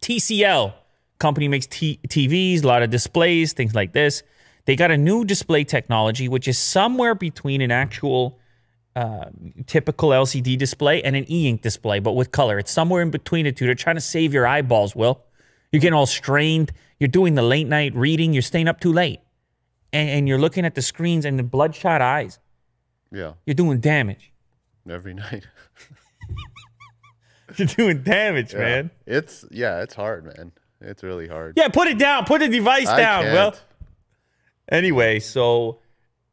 TCL company makes t- TVs, a lot of displays, things like this. They got a new display technology, which is somewhere between an actual uh, typical LCD display and an e-ink display, but with color. It's somewhere in between the two. They're trying to save your eyeballs, Will. You're getting all strained. You're doing the late night reading. You're staying up too late. And, and you're looking at the screens and the bloodshot eyes. Yeah. You're doing damage. Every night. You're doing damage, yeah. man. It's yeah, it's hard, man. It's really hard. Yeah, put it down. Put the device I down. can't. Well, anyway, so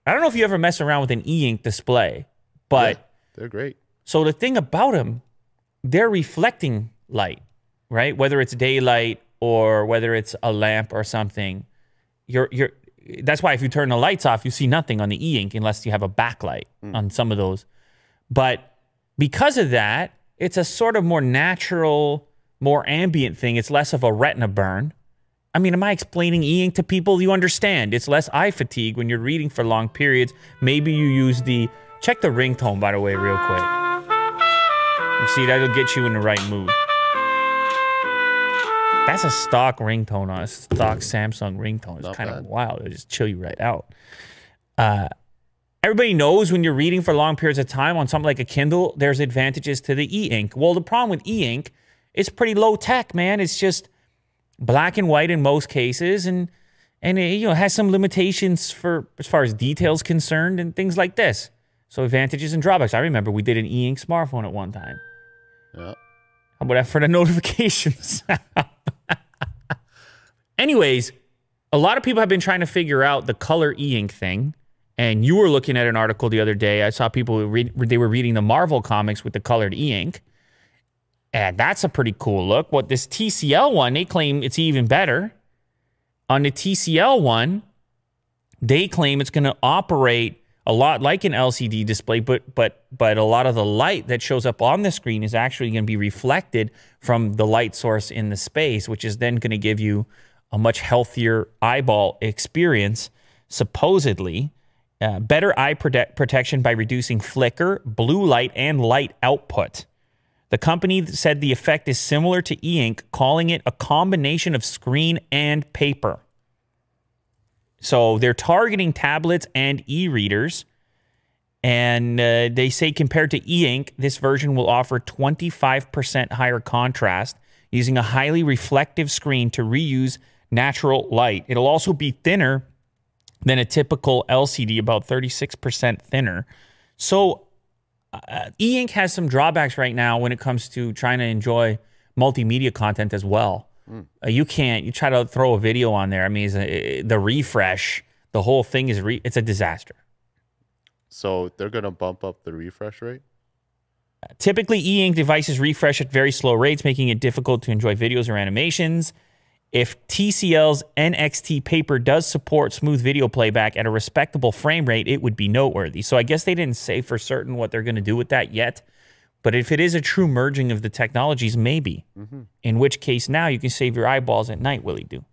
I don't know if you ever mess around with an e-ink display, but Yeah, they're great. so the thing about them, they're reflecting light, right? Whether it's daylight or whether it's a lamp or something, you're you're. That's why if you turn the lights off, you see nothing on the e-ink unless you have a backlight hmm. on some of those. But because of that, it's a sort of more natural, more ambient thing. It's less of a retina burn. I mean, am I explaining e-ink to people? You understand. It's less eye fatigue when you're reading for long periods. Maybe you use the check the ringtone by the way, real quick. You see, that'll get you in the right mood. That's a stock ringtone on a stock Samsung ringtone. It's Not kind of wild. It'll just chill you right out. Uh, everybody knows when you're reading for long periods of time on something like a Kindle, there's advantages to the e-ink. Well, the problem with e-ink, it's pretty low tech, man. It's just black and white in most cases, and and it, you know has some limitations for as far as details concerned and things like this. So advantages and drawbacks. I remember we did an e-ink smartphone at one time. Yeah. How about that for the notifications? Anyways, a lot of people have been trying to figure out the color e-ink thing. And you were looking at an article the other day. I saw people read, they were reading the Marvel comics with the colored e-ink. And that's a pretty cool look. What this TCL one, they claim it's even better. On the TCL one, they claim it's going to operate a lot like an LCD display, but but but a lot of the light that shows up on the screen is actually going to be reflected from the light source in the space, which is then going to give you a much healthier eyeball experience, supposedly. Uh, better eye prote- protection by reducing flicker, blue light, and light output. The company said the effect is similar to e ink, calling it a combination of screen and paper. So they're targeting tablets and e readers. And uh, they say compared to e ink, this version will offer 25% higher contrast using a highly reflective screen to reuse natural light. It'll also be thinner than a typical LCD, about 36% thinner. So uh, e ink has some drawbacks right now when it comes to trying to enjoy multimedia content as well. Uh, you can't. You try to throw a video on there. I mean, a, the refresh, the whole thing is re, it's a disaster. So they're gonna bump up the refresh rate. Typically, e ink devices refresh at very slow rates, making it difficult to enjoy videos or animations. If TCL's NXT paper does support smooth video playback at a respectable frame rate, it would be noteworthy. So I guess they didn't say for certain what they're going to do with that yet. But if it is a true merging of the technologies, maybe. Mm-hmm. In which case, now you can save your eyeballs at night, will he do?